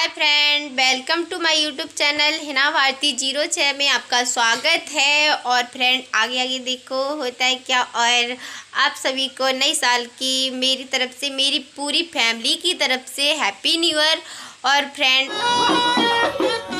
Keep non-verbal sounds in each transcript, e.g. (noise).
Hi friend, welcome to my YouTube channel Hina Bharti zero छः में आपका स्वागत है। और फ्रेंड आगे आगे देखो, होता है क्या? और आप सभी को नए साल की मेरी तरफ़ से, मेरी पूरी फैमिली की तरफ़ से हैप्पी न्यू ईयर और फ्रेंड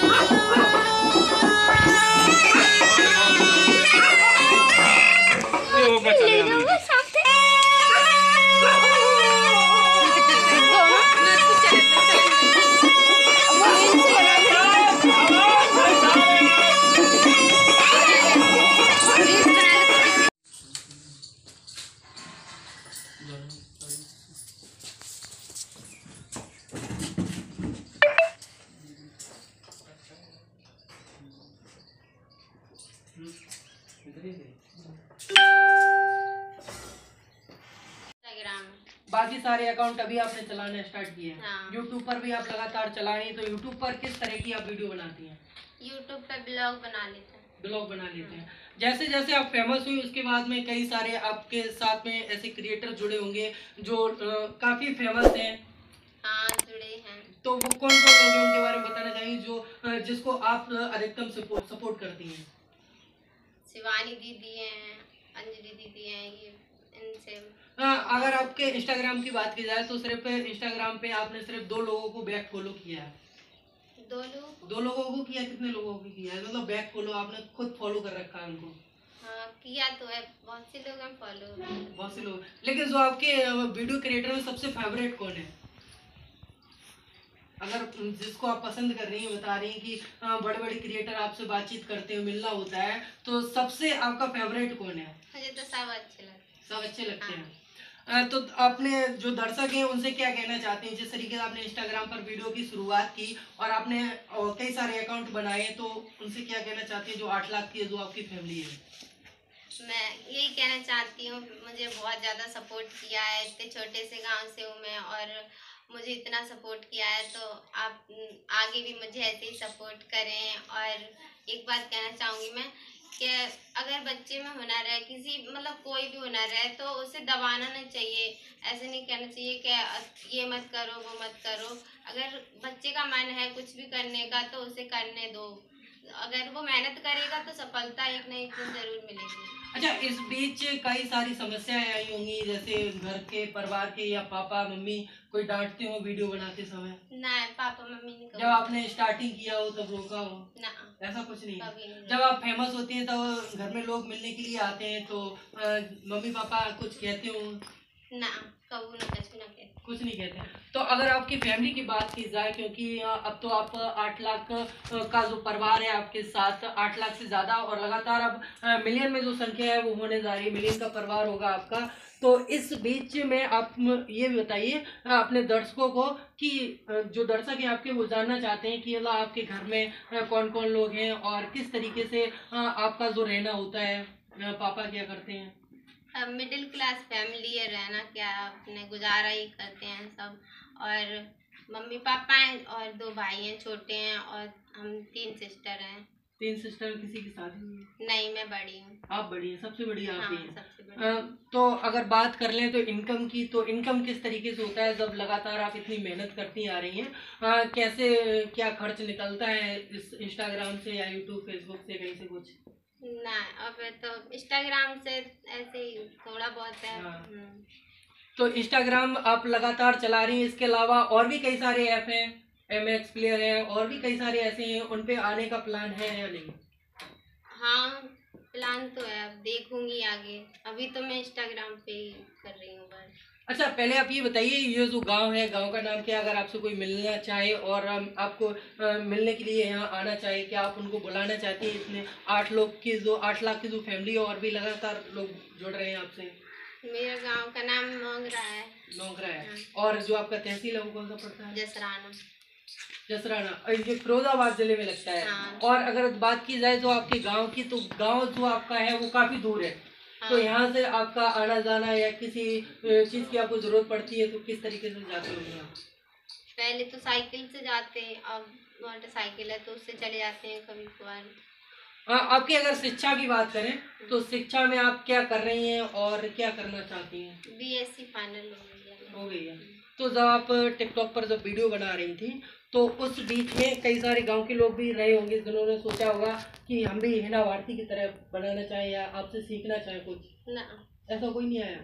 अकाउंट अभी आपने चलाना स्टार्ट किए हैं। हाँ। यूट्यूब पर भी आप लगातार चला रही हैं तो यूट्यूब पर किस तरह की आप वीडियो बनाती हैं? यूट्यूब पे ब्लॉग बना लेते हैं। ब्लॉग बना लेते हैं। जैसे जैसे आप फ़ेमस हुई उसके बाद में कई सारे आपके साथ में ऐसे क्रिएटर जुड़े होंगे जो काफ़ी फ़ेमस हैं। हाँ जुड़े हैं। तो वो कौन कौन लोग हैं उनके बारे में बताना चाहिए जो जिसको आप अधिकतम सपोर्ट सपोर्ट करती हैं? शिवानी दीदी हैं अंजलि दीदी हैं ये इनसे अगर आपके इंस्टाग्राम की बात की जाए तो सिर्फ़ इंस्टाग्राम पे आपने सिर्फ़ दो लोगों को बैक फॉलो किया है। दो लोग दो लोगों को किया कितने लोगों को किया है? मतलब बैक फॉलो आपने खुद फॉलो कर रखा है उनको। हाँ किया तो है बहुत से लोग हैं फॉलो बहुत से लोग। लेकिन जो आपके वीडियो क्रिएटर में सबसे फेवरेट कौन है? अगर जिसको आप पसंद कर रही हैं बता रही हैं कि बड़े बड़े क्रिएटर आपसे बातचीत करते हैं मिलना होता है तो सबसे आपका फेवरेट कौन है? मुझे तो सब अच्छे लगते सब अच्छे लगते हैं। अ, तो आपने जो दर्शक हैं, उनसे क्या कहना चाहते हैं? जिस तरीके से आपने इंस्टाग्राम पर वीडियो की शुरुआत की और आपने कई सारे अकाउंट बनाए तो उनसे क्या कहना चाहते हैं जो आठ लाख की जो आपकी फैमिली है? मैं यही कहना चाहती हूँ, मुझे बहुत ज़्यादा सपोर्ट किया है, इतने छोटे से गाँव से हूँ मैं और मुझे इतना सपोर्ट किया है तो आप, आगे भी मुझे ऐसे ही सपोर्ट करें और एक बात कहना चाहूँगी मैं कि अगर बच्चे में हुनर है, किसी मतलब कोई भी हुनर है तो उसे दबाना नहीं चाहिए। ऐसे नहीं कहना चाहिए कि ये मत करो, वो मत करो। अगर बच्चे का मन है कुछ भी करने का तो उसे करने दो। अगर वो मेहनत करेगा तो सफलता एक ना एक दिन ज़रूर मिलेगी। अच्छा इस बीच कई सारी समस्याएँ आई होंगी जैसे घर के परिवार के या पापा मम्मी कोई डांटते हो वीडियो बनाते समय? ना पापा मम्मी नहीं जब आपने स्टार्टिंग किया हो तब रोका हो? ना। ऐसा कुछ नहीं नहीं। जब आप फ़ेमस होती हैं तब घर में लोग मिलने के लिए आते हैं तो मम्मी पापा कुछ कहते हो? ना कछु नहीं कहते। तो अगर आपकी फैमिली की बात की जाए, क्योंकि अब तो आप आठ लाख का जो परिवार है आपके साथ, आठ लाख से ज़्यादा, और लगातार अब मिलियन में जो संख्या है, वो होने जा रही है। मिलियन का परिवार होगा आपका। तो इस बीच में आप ये भी बताइए अपने दर्शकों को कि जो दर्शक हैं आपके, वो जानना चाहते हैं कि, अल्लाह आपके घर में कौन कौन लोग हैं, और किस तरीके से आपका जो रहना होता है पापा क्या करते हैं? मिडिल क्लास फैमिली है रहना क्या अपने गुजारा ही करते हैं सब। और मम्मी पापा हैं और दो भाई हैं छोटे हैं और हम तीन सिस्टर हैं। तीन सिस्टर किसी की शादी हुई है? नहीं मैं बड़ी हूँ। आप बड़ी हैं सबसे बड़ी आप हाँ सबसे बड़ी। तो अगर बात कर लें तो इनकम की तो इनकम किस तरीके से होता है जब लगातार आप इतनी मेहनत करती आ रही हैं? अ, कैसे क्या खर्च निकलता है इस इंस्टाग्राम से या यूट्यूब फेसबुक से कहीं से कुछ? ना अब तो इंस्टाग्राम से ऐसे ही थोड़ा बहुत है हाँ। हम्म। तो इंस्टाग्राम आप लगातार चला रही हैं इसके अलावा और भी कई सारे ऐप हैं एम एक्स प्लेयर है और भी कई सारे ऐसे हैं उन पे आने का प्लान है या नहीं हाँ प्लान तो है अब देखूँगी आगे अभी तो मैं इंस्टाग्राम पे ही कर रही हूँ बस अच्छा पहले आप ये बताइए ये जो गाँव है गाँव का नाम क्या? अगर आपसे कोई मिलना चाहे और आपको मिलने के लिए यहाँ आना चाहे क्या आप उनको बुलाना चाहती हैं इसमें आठ लोग की जो आठ लाख की जो फैमिली है और भी लगातार लोग जुड़ रहे हैं आपसे? मेरा गाँव का नाम मोगरा है। नौकरा है। और जो आपका तहसील है वो कौन सा पड़ता है? जसराना। जसराना। ये फिरोजाबाद ज़िले में लगता है। हाँ। और अगर बात की जाए जो आपके गाँव की तो गाँव जो आपका है वो काफ़ी दूर है। तो। यहाँ से आपका आना जाना या किसी चीज़ की आपको ज़रूरत पड़ती है तो किस तरीके से जाते होंगे आप पहले तो साइकिल से जाते हैं, अब मोटरसाइकिल है तो उससे चले जाते हैं कभी कभार आपकी अगर शिक्षा की बात करें तो शिक्षा में आप क्या कर रही हैं और क्या करना चाहती हैं? बीएससी फाइनल हो गई है हो गई है। तो जब आप टिकटॉक पर जब वीडियो बना रही थी तो उस बीच में कई सारे गाँव के लोग भी रहे होंगे जिन्होंने सोचा होगा कि हम भी हिना भारती की तरह बनाना चाहें या आपसे सीखना चाहें कुछ। ना। ऐसा कोई नहीं आया।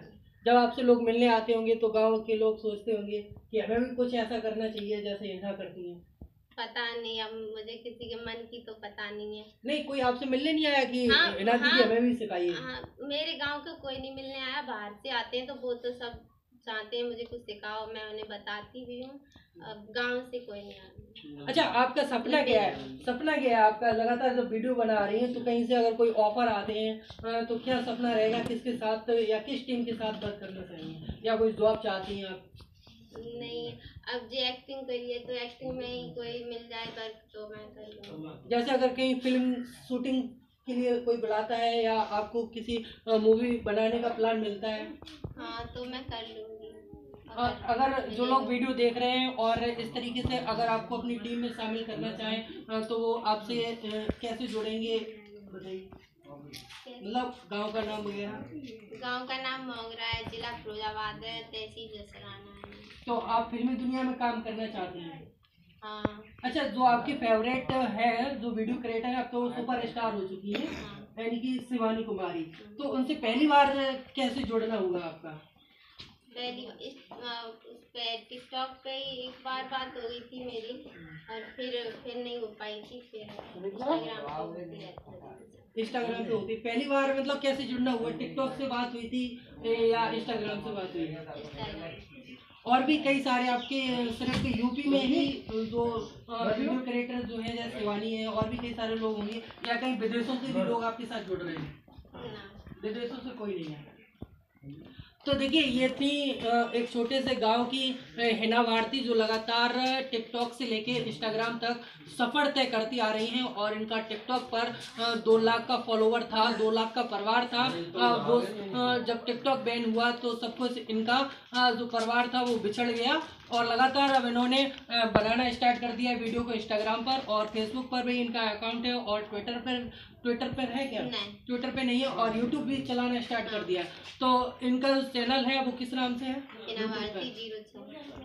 जब आपसे लोग मिलने आते होंगे तो गाँव के लोग सोचते होंगे कि हमें भी कुछ ऐसा करना चाहिए जैसे हिना करती हैं। पता नहीं अब मुझे किसी के मन की तो पता नहीं है। नहीं कोई आपसे मिलने नहीं आया कि हाँ, हाँ। हमें भी सिखाइए। हाँ मेरे गाँव का कोई नहीं मिलने आया बाहर से आते हैं तो वो तो सब चाहते हैं मुझे कुछ सिखाओ मैं उन्हें बताती भी हूँ। अब गाँव से कोई नहीं आया। अच्छा आपका सपना क्या है? सपना क्या है? आपका लगातार जब वीडियो बना रही हैं तो कहीं से अगर कोई ऑफ़र आते हैं तो क्या सपना रहेगा किसके साथ या किस टीम के साथ वर्क करना चाहिए या कोई जॉब चाहती हैं आप? नहीं अब जो एक्टिंग करी है तो एक्टिंग में ही कोई मिल जाए तो मैं कर लूँगी जैसे अगर कहीं फ़िल्म शूटिंग के लिए कोई बुलाता है या आपको किसी मूवी बनाने का प्लान मिलता है? हाँ तो मैं कर लूँगी। और अगर जो लोग वीडियो देख रहे हैं और इस तरीके से अगर आपको अपनी टीम में शामिल करना चाहें तो वो आपसे कैसे जुड़ेंगे? बताइए। मतलब गाँव का नाम वगैरह? गाँव का नाम मोगरा है जिला फिरोजाबाद है तहसील जसराना है तो आप फिल्मी दुनिया में काम करना चाहते हैं? हाँ। अच्छा जो आपकी फेवरेट है जो वीडियो क्रिएटर है अब तो सुपर स्टार हो चुकी है हाँ। यानी कि शिवानी कुमारी। तो उनसे पहली बार कैसे जुड़ना हुआ आपका? पहली इस पे टिकटॉक पे एक बार बात हो गई थी मेरी और फिर फिर नहीं हो पाई थी फिर इंस्टाग्राम पे होती इंस्टाग्राम पे होती पहली बार मतलब कैसे जुड़ना हुआ? टिकटॉक से बात हुई थी या इंस्टाग्राम से बात हुई? और भी कई सारे आपके सिर्फ़ यूपी में ही जो अ, वीडियो क्रिएटर जो है जैसे शिवानी है और भी कई सारे लोग होंगे या कहीं विदेशों से भी लोग आपके साथ जुड़ रहे हैं। विदेशों से कोई नहीं है। तो देखिए, ये थी एक छोटे से गाँव की हिना भारती जो लगातार टिकटॉक से लेके इंस्टाग्राम तक सफ़र तय करती आ रही हैं और इनका टिकटॉक पर दो लाख का फॉलोवर था, दो लाख का परिवार था। वो जब टिकटॉक बैन हुआ तो सब कुछ इनका जो परिवार था वो बिछड़ गया। और लगातार अब इन्होंने बनाना स्टार्ट कर दिया है वीडियो को इंस्टाग्राम पर और फेसबुक पर भी इनका अकाउंट है और ट्विटर पर ट्विटर पर है क्या? ट्विटर पे नहीं है और यूट्यूब भी चलाना स्टार्ट कर दिया। तो इनका जो चैनल है वो किस नाम से है?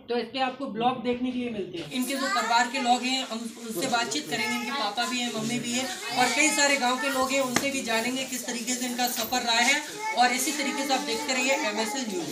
तो इस पर आपको ब्लॉग देखने के लिए मिलते हैं। इनके जो परिवार के लोग हैं हम उनसे बातचीत करेंगे। इनके पापा भी हैं मम्मी भी है और कई सारे गाँव के लोग हैं उनसे भी जानेंगे किस तरीके से इनका सफ़र रहा है और इसी तरीके से आप देखते रहिए एम एस न्यूज़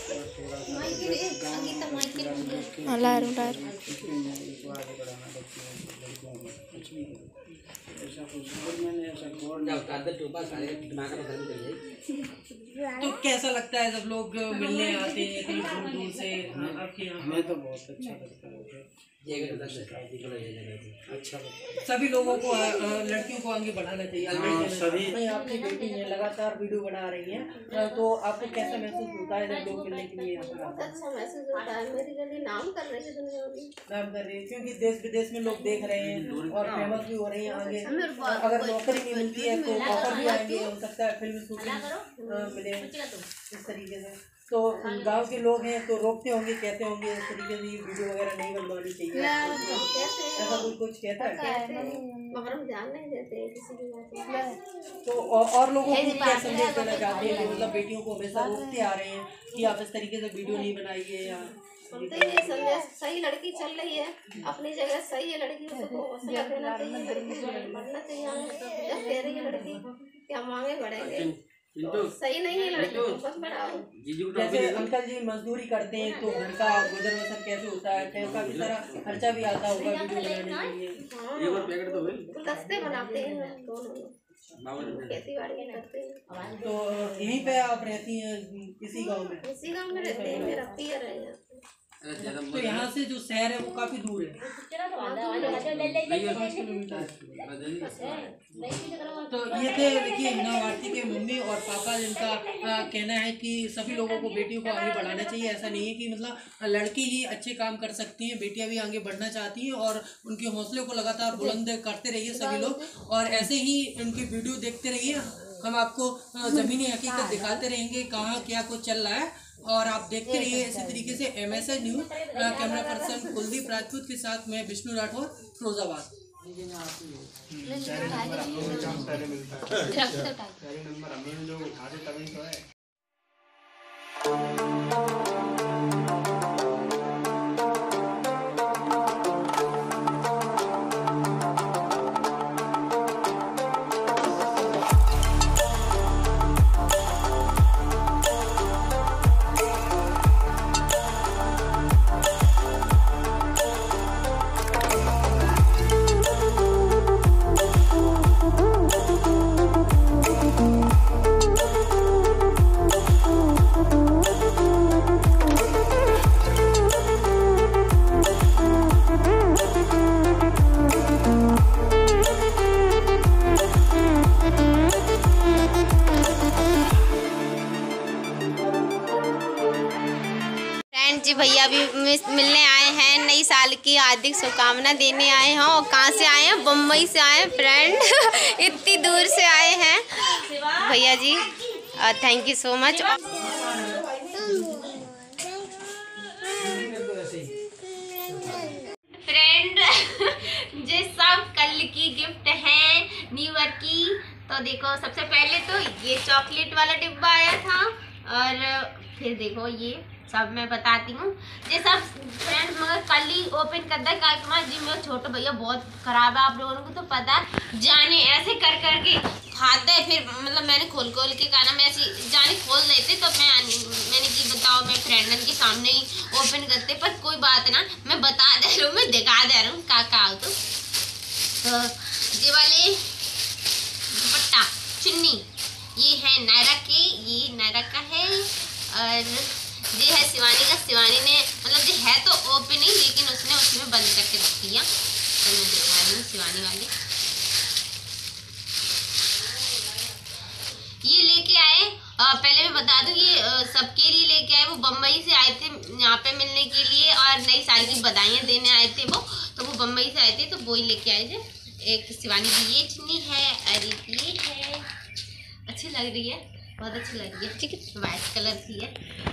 तो कैसा लगता है जब लोग मिलने आते हैं दूर दूर से? हमें तो बहुत अच्छा लगता है। अच्छा। सभी लोगों को लड़कियों को आगे बढ़ाना चाहिए। हाँ, सभी मैं आपकी बेटी है लगातार वीडियो बना रही हैं। तो आपको कैसा महसूस होता है जब लोग मिलने के लिए अच्छा महसूस होता है। मेरी गली नाम कर रही है दुनिया में। नाम कर रही है क्योंकि देश विदेश में लोग देख रहे हैं और फ़ेमस भी हो रही हैं आगे। अगर नौकरी नहीं मिलती है तो ऑफ़र भी आएँगे हो। सकता है फ़िल्म शूटिंग मिले इस तरीके से। तो गाँव के लोग हैं तो रोकते होंगे कहते होंगे इस तरीके से वीडियो वगैरह नहीं बनवानी चाहिए। ऐसा कोई कुछ कहता है। मगर हम ध्यान नहीं देते हैं किसी की बात। तो और, और लोगों को क्या संदेश देना चाहते हैं मतलब बेटियों को हमेशा रोकते आ रहे हैं कि आप इस तरीके से वीडियो नहीं बनाइए या हम तो ये संदेश। सही लड़की चल रही है। अपनी जगह सही है लड़की उसको देना चाहिए। लड़की बढ़ना चाहिए जब कह रही है लड़की कि हम आगे बढ़ेंगे। तो सही नहीं है को जैसे अंकल जी मजदूरी करते हैं तो घर का गुजर बसर कैसे होता है भी सारा खर्चा भी आता होगा वीडियो बनाने के लिए। हाँ। गुलदस्ते बनाते हैं हैं। तो यहीं पे आप रहती हैं किसी गाँव में? किसी गाँव में रहते हैं मेरा पियर है यहाँ। तो यहाँ से जो शहर है वो काफ़ी दूर है। तो ये थे देखिए हिना भारती के मम्मी और पापा जिनका कहना है कि सभी लोगों को बेटियों को आगे बढ़ाना चाहिए। ऐसा नहीं है कि मतलब लड़की ही अच्छे काम कर सकती हैं बेटियाँ भी आगे बढ़ना चाहती हैं और उनके हौसले को लगातार बुलंद करते रहिए सभी लोग। और ऐसे ही उनकी वीडियो देखते रहिए। हम आपको ज़मीनी हकीकत दिखाते रहेंगे कहाँ क्या कुछ चल रहा है। और आप देखते रहिए इसी तरीके से M S N news camera person Kuldeep Rajput के साथ मैं विष्णु राठौर फिरोजाबाद। फ्रेंड शुभकामना देने आए हैं और कहाँ से आए हैं? बम्बई से आए हैं फ्रेंड (laughs) इतनी दूर से आए हैं। भैया जी thank you so much friend ये सब कल की गिफ्ट है न्यू ईयर की तो देखो, सबसे पहले तो ये चॉकलेट वाला डिब्बा आया था, और फिर देखो ये सब मैं बताती हूँ। ये सब फ्रेंड मगर कल ही ओपन कर दे कार्यक्रम जी मेरा छोटा भैया बहुत खराब है, आप लोगों को तो पता है। जाने ऐसे कर करके खाते हैं, फिर मतलब मैंने खोल खोल के कहा ना मैं ऐसी जाने खोल देते तो मैं मैंने की बताओ, मैं फ्रेंडन के सामने ही ओपन करते, पर कोई बात ना, मैं बता दे रहा हूँ, मैं दिखा दे रहा हूँ का का तो। तो ये दुपट्टा, चुन्नी, ये है नायरा के, ये नायरा का है, और ये है, शिवानी का, शिवानी ने मतलब ये है तो ओपन ही, लेकिन उसने उसमें बंद करके रख दिया। तो मैं दिखा रही हूँ शिवानी वाले। ये लेके आए। पहले मैं बता दूँ, ये सबके लिए लेके आए। वो बम्बई से आए थे यहाँ पे मिलने के लिए और नई साल की बधाइयाँ देने आए थे वो। तो वो बम्बई से आए थे तो वो ही लेके आए थे। एक शिवानी की ये चुन्नी है अरे ये है। अच्छी लग रही है। बहुत अच्छी लग है। ठीक है वाइट कलर की है।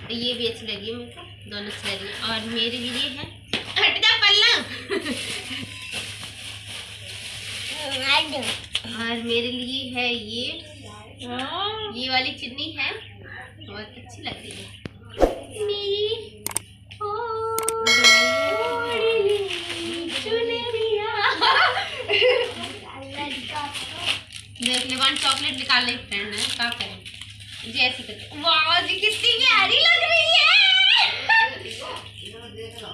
तो ये भी अच्छी लगी है मेरे को दोनों अच्छी लग और मेरे लिए है हट जा पल्ला। और मेरे लिए है ये ये वाली चुन्नी है। बहुत अच्छी लग रही है। मेरी देख ले वन चॉकलेट निकाल ले फ्रेंड है। क्या करें? वाह जी कितनी प्यारी लग रही है।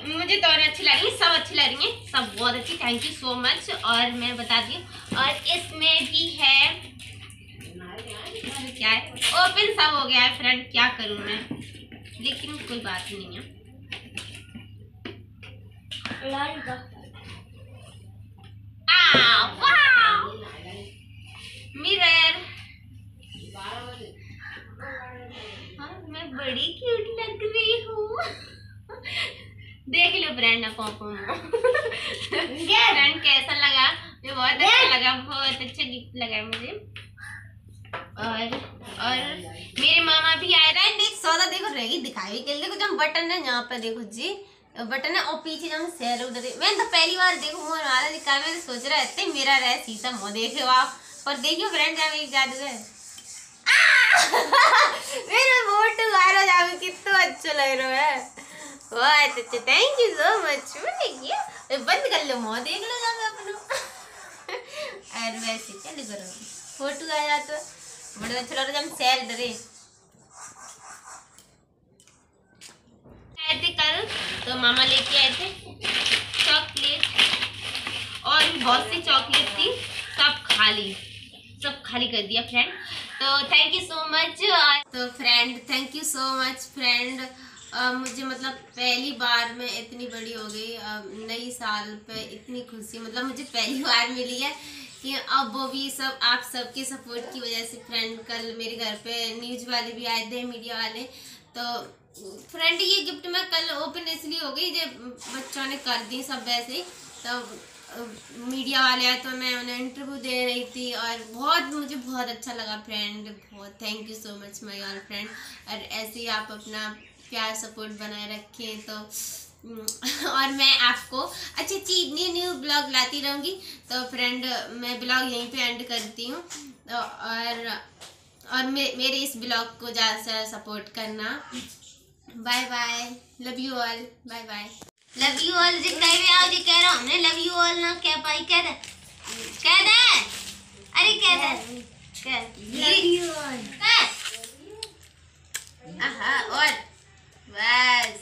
मुझे तो और अच्छी लग रही है सब अच्छी लग रही है सब बहुत अच्छी। थैंक यू सो मच और मैं बता दी और इसमें भी है क्या है? ओपन सब हो गया है फ्रेंड क्या करूँ मैं? लेकिन कोई बात नहीं है। आ, वाव! मिरर हाँ, मैं बड़ी क्यूट लग रही हूँ। देख लो फ्रेंड आप फ्रेंड कैसा लगा? मुझे बहुत अच्छा लगा बहुत अच्छा गिफ्ट लगा मुझे। और और मेरे मामा भी आए रहे। देख सौदा देखो रहेगी दिखाई के लिए। देखो जब बटन है यहाँ पर देखो जी। बटन है और पीछे जब शेर उधर मैंने तो पहली बार देखो मुँह वाला दिखा मैं सोच रहा है मेरा रहे शीशा मुँह देखो आप। पर देखियो फ्रेंड जब एक जादू है। मेरा फ़ोटो आ रहा जावे कितना अच्छा लग रहा है। बहुत अच्छा थैंक यू सो मच देखिए बंद कर लो मुँह देख लो जावे अपनो। और वैसे चल करो। फ़ोटो आ जाता बड़ा अच्छा लग रहा है, जब सेल डरे। आए थे कल तो मामा लेके आए थे चॉकलेट। और बहुत सी चॉकलेट थी सब खाली। सब खाली कर दिया फ्रेंड तो थैंक यू सो मच तो friend thank you so much friend मुझे मतलब पहली बार मैं इतनी बड़ी हो गई नई साल पे इतनी खुशी मतलब मुझे पहली बार मिली है कि अब वो भी सब, आप सबके सपोर्ट की वजह से फ्रेंड कल मेरे घर पे न्यूज़ वाले भी आए थे मीडिया वाले. तो फ्रेंड ये गिफ्ट मैं कल ओपन इसलिए हो गई, जब बच्चों ने कर दी सब वैसे ही. तो मीडिया वाले आए तो मैं उन्हें इंटरव्यू दे रही थी और बहुत मुझे बहुत अच्छा लगा फ्रेंड बहुत thank you so much my all friend और ऐसे ही आप अपना प्यार सपोर्ट बनाए रखें तो हम्म, (laughs) और मैं आपको अच्छी अच्छी न्यू न्यू ब्लॉग लाती रहूँगी। तो फ्रेंड मैं ब्लॉग यहीं पे एंड करती हूँ। तो और और मे, मेरे इस ब्लॉग को ज़्यादा से सपोर्ट करना। Bye bye love you all bye bye love you all जी कह रहे आओ जी कह रहा हमने लव यू ऑल ना कह पाई कह दे। कह दे। अरे कह दे। कह। लव यू ऑल कह। आहा और। बाय